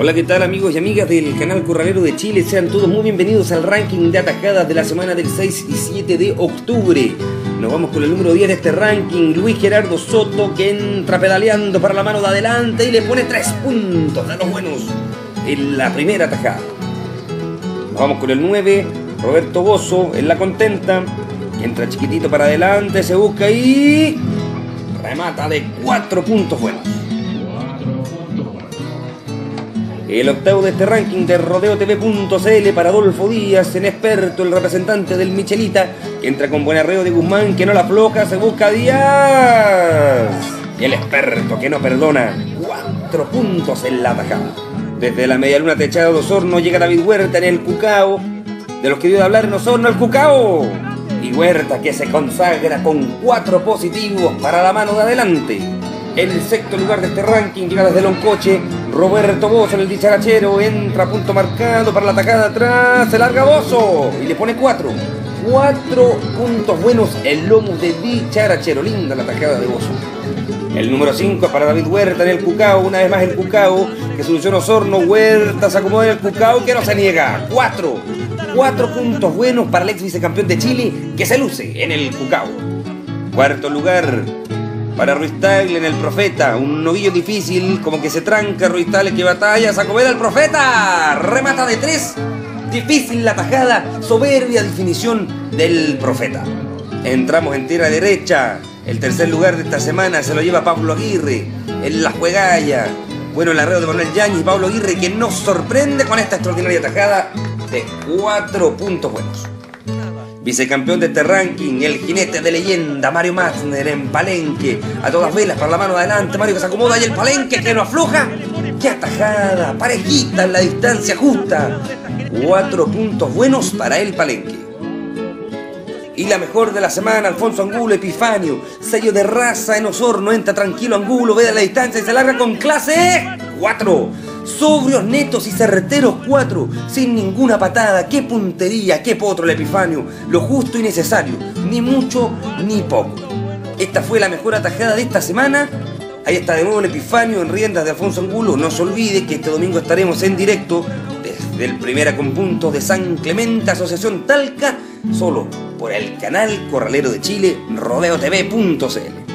Hola, ¿qué tal amigos y amigas del canal Corralero de Chile? Sean todos muy bienvenidos al ranking de atajadas de la semana del 6 y 7 de octubre. Nos vamos con el número 10 de este ranking, Luis Gerardo Soto, que entra pedaleando para la mano de adelante y le pone 3 puntos de los buenos en la primera atajada. Nos vamos con el 9, Roberto Bozo, en la contenta, entra chiquitito para adelante, se busca y remata de 4 puntos buenos. El octavo de este ranking de rodeotv.cl para Adolfo Díaz, en experto, el representante del Michelita, que entra con buen arreo de Guzmán, que no la afloja, se busca Díaz. El experto que no perdona, cuatro puntos en la tajada. Desde la media luna techada de Osorno llega David Huerta en el Cucao. De los que dio de hablar en Osorno, el Cucao. Y Huerta que se consagra con cuatro positivos para la mano de adelante. El sexto lugar de este ranking llega desde Loncoche. Roberto Bozo en el dicharachero. Entra a punto marcado para la atacada atrás. Se larga Bozo y le pone cuatro. Cuatro puntos buenos el lomo de dicharachero. Linda la atacada de Bozo. El número 5 para David Huerta en el Cucao. Una vez más el Cucao que solucionó Osorno. Huerta se acomoda en el Cucao que no se niega. Cuatro. Cuatro puntos buenos para el ex vicecampeón de Chile que se luce en el Cucao. Cuarto lugar para Ruiz Tagle en el Profeta. Un novillo difícil, como que se tranca Ruiz que batalla. Sacobeda el Profeta. Remata de tres. Difícil la tajada. Soberbia definición del Profeta. Entramos en tierra derecha. El tercer lugar de esta semana se lo lleva Pablo Aguirre. En la juegalla. Bueno, el arreo de Manuel Yañez y Pablo Aguirre que nos sorprende con esta extraordinaria tajada de cuatro puntos buenos. Vicecampeón de este ranking, el jinete de leyenda, Mario Matzner en Palenque. A todas velas para la mano adelante, Mario que se acomoda y el Palenque que no afloja. ¡Qué atajada! Parejita en la distancia justa. Cuatro puntos buenos para el Palenque. Y la mejor de la semana, Alfonso Angulo, Epifanio. Sello de raza en Osorno, entra tranquilo Angulo, ve a la distancia y se larga con clase. Cuatro. Sobrios, netos y certeros cuatro, sin ninguna patada, qué puntería, qué potro el Epifanio, lo justo y necesario, ni mucho ni poco. Esta fue la mejor atajada de esta semana. Ahí está de nuevo el Epifanio en riendas de Alfonso Angulo. No se olvide que este domingo estaremos en directo desde el Primera con Puntos de San Clemente, Asociación Talca, solo por el canal Corralero de Chile, rodeotv.cl.